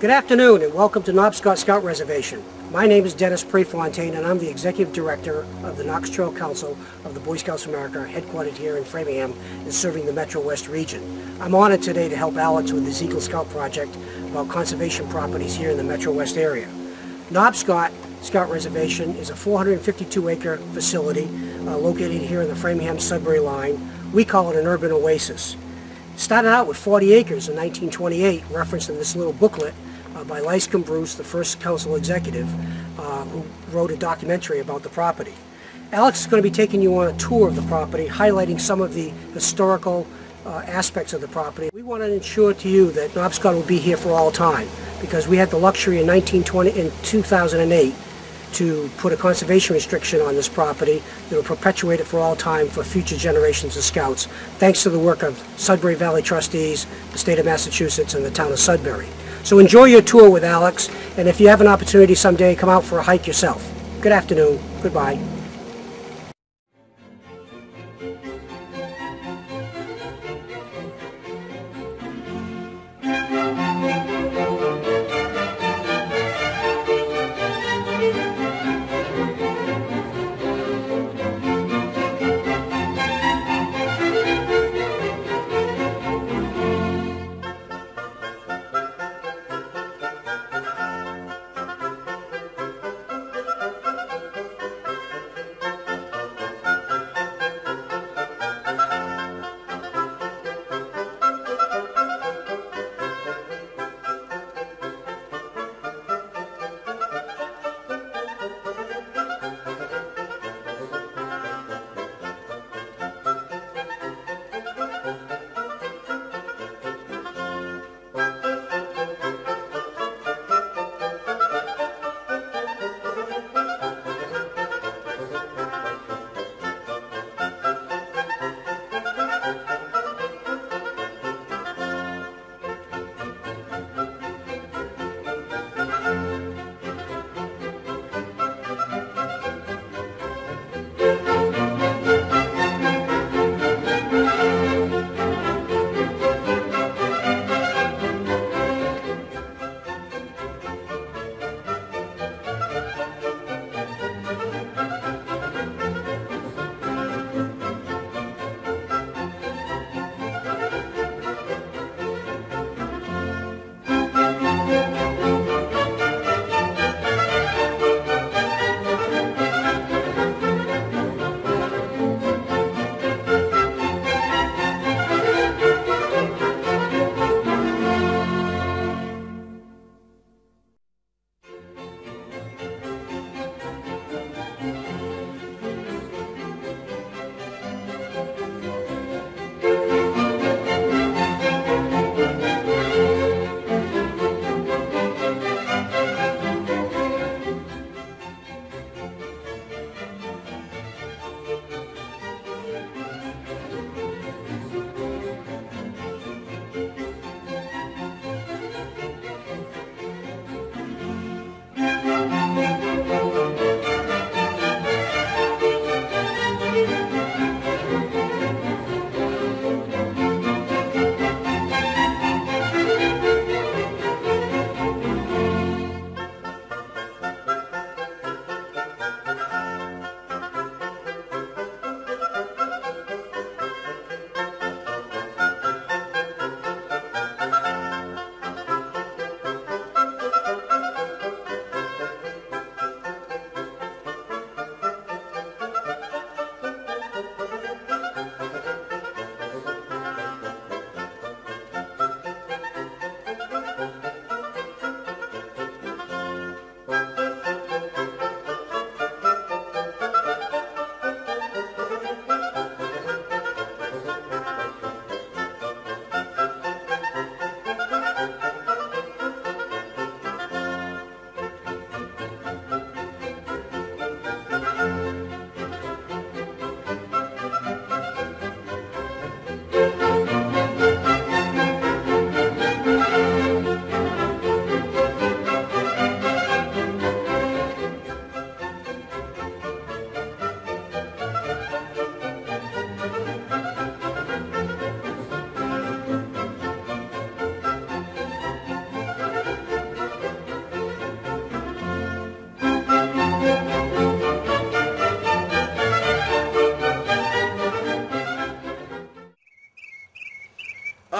Good afternoon and welcome to Nobscot Scout Reservation. My name is Dennis Prefontaine and I'm the Executive Director of the Knox Trail Council of the Boy Scouts of America, headquartered here in Framingham and serving the Metro West region. I'm honored today to help Alex with his Eagle Scout project about conservation properties here in the Metro West area. Nobscot Scout Reservation is a 452-acre facility uh, located here in the Framingham-Sudbury line. We call it an urban oasis. Started out with 40 acres in 1928, referenced in this little booklet by Lyscombe Bruce, the first council executive, uh, who wrote a documentary about the property. Alex is going to be taking you on a tour of the property, highlighting some of the historical uh, aspects of the property. We want to ensure to you that Nobscot will be here for all time, because we had the luxury in 1920 in 2008 to put a conservation restriction on this property that will perpetuate it for all time for future generations of scouts, thanks to the work of Sudbury Valley trustees, the state of Massachusetts, and the town of Sudbury. So enjoy your tour with Alex, and if you have an opportunity someday, come out for a hike yourself. Good afternoon. Goodbye.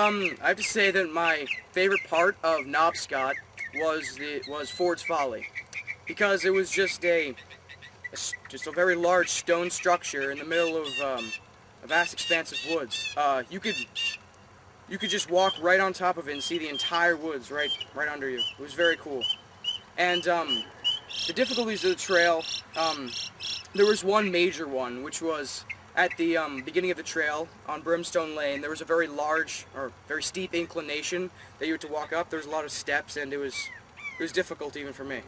Um, I have to say that my favorite part of Nobscot was the was Ford's Folly, because it was just a, a just a very large stone structure in the middle of um, a vast expanse of woods. Uh, you could you could just walk right on top of it and see the entire woods right right under you. It was very cool. And um, the difficulties of the trail, um, there was one major one, which was at the um, beginning of the trail on Brimstone Lane, there was a very large or very steep inclination that you had to walk up. There was a lot of steps, and it was it was difficult even for me.